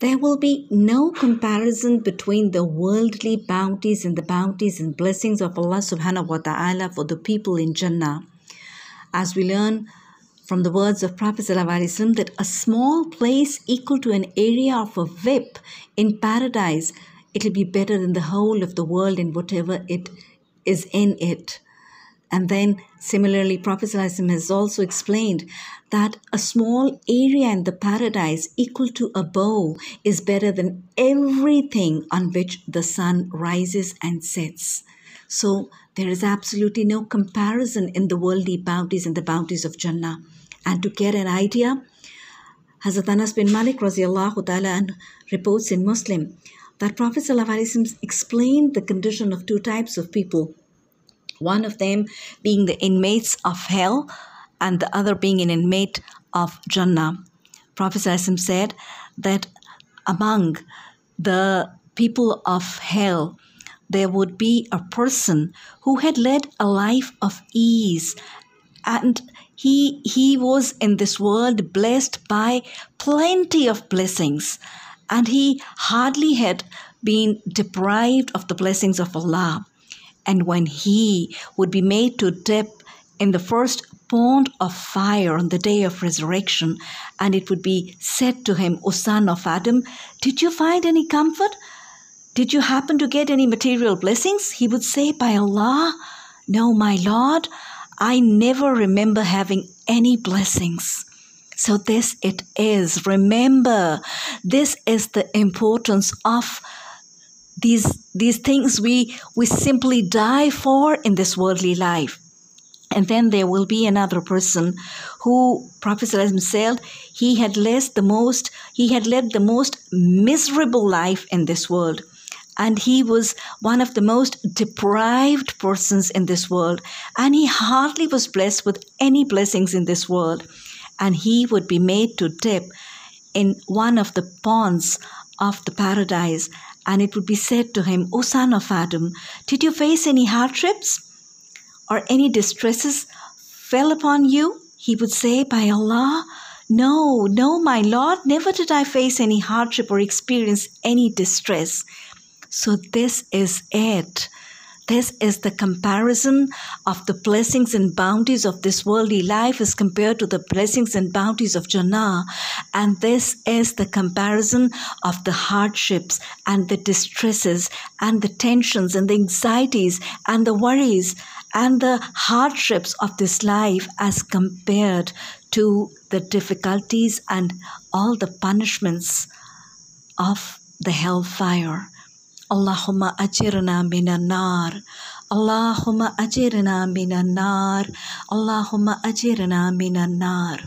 there will be no comparison between the worldly bounties and the bounties and blessings of Allah subhanahu wa ta'ala for the people in Jannah. As we learn from the words of Prophet ﷺ that a small place equal to an area of a whip in paradise, it'll be better than the whole of the world and whatever it is in it. And then, similarly, Prophet has also explained that a small area in the paradise equal to a bow is better than everything on which the sun rises and sets. So, there is absolutely no comparison in the worldly bounties and the bounties of Jannah. And to get an idea, Hazrat Anas bin Malik ta'ala reports in Muslim that Prophet explained the condition of two types of people one of them being the inmates of hell and the other being an inmate of Jannah. Prophet said that among the people of hell, there would be a person who had led a life of ease. And he he was in this world blessed by plenty of blessings. And he hardly had been deprived of the blessings of Allah and when he would be made to dip in the first pond of fire on the day of resurrection, and it would be said to him, O son of Adam, did you find any comfort? Did you happen to get any material blessings? He would say, By Allah, no, my Lord, I never remember having any blessings. So, this it is. Remember, this is the importance of these these things we we simply die for in this worldly life. And then there will be another person who prophet said he had led the most he had led the most miserable life in this world. And he was one of the most deprived persons in this world. And he hardly was blessed with any blessings in this world. And he would be made to dip in one of the ponds of the paradise and it would be said to him, O son of Adam, did you face any hardships or any distresses fell upon you? He would say, By Allah, no, no, my Lord, never did I face any hardship or experience any distress. So, this is it. This is the comparison of the blessings and bounties of this worldly life as compared to the blessings and bounties of Jannah. And this is the comparison of the hardships and the distresses and the tensions and the anxieties and the worries and the hardships of this life as compared to the difficulties and all the punishments of the hellfire. اللهم أجرنا من النار. اللهم أجرنا من النار. اللهم أجرنا من النار.